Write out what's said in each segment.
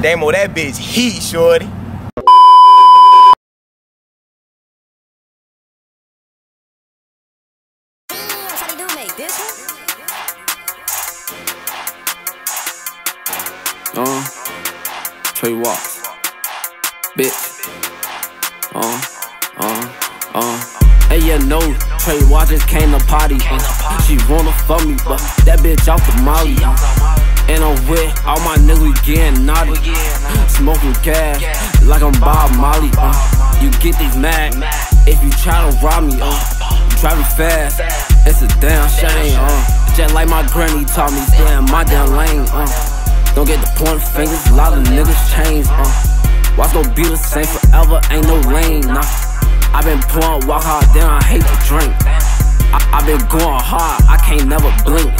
Damo, that bitch heat, shorty. Uh, Tray Wattz, bitch. Uh, uh, uh. Hey, yeah, no, Tray Wattz just came to party. Uh, she wanna fuck me, but that bitch off the molly. And I'm with all my niggas, we getting naughty. Smoking gas like I'm Bob Marley. Uh, you get these mad if you try to rob me. Uh, driving fast, it's a damn shame. Uh, just like my granny taught me, stay my damn lane. Uh. Don't get the point fingers, a lot of niggas change, uh. Watch gon' be the same forever, ain't no lane, nah. I been pouring, walk hard, then I hate to drink. I, been going hard, I can't never blink.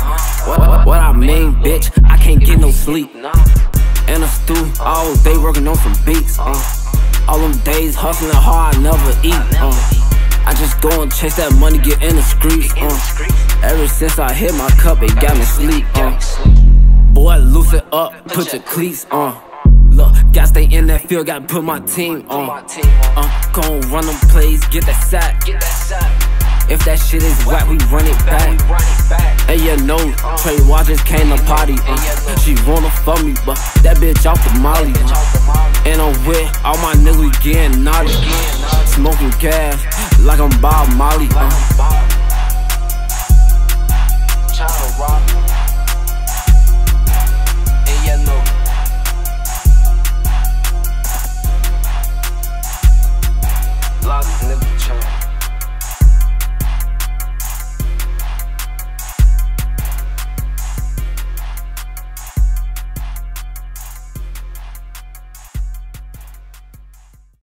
What, what, what I mean, bitch, I can't get no sleep. In a stew, all day working on some beats, uh. All them days hustling hard, I never eat, uh. I just go and chase that money, get in the streets, uh. Ever since I hit my cup, it got me sleep, uh. Boy, loosen up, put your cleats on. Look, gotta stay in that field, gotta put my team on. Uh, gon' run them plays, get that sack. That shit is whack, we run it back. Hey, yeah, no, Tray Wattz came to party. Uh, she wanna fuck me, but that bitch off the molly. Uh, and I'm with all my niggas, we getting naughty. Smoking gas like I'm Bob Marley.